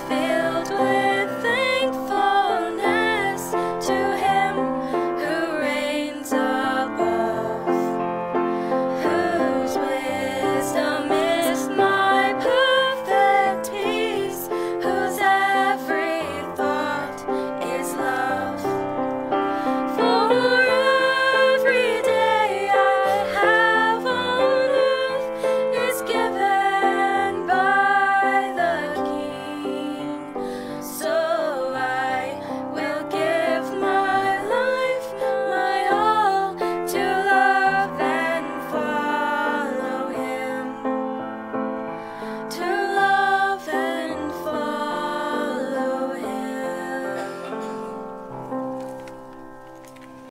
feel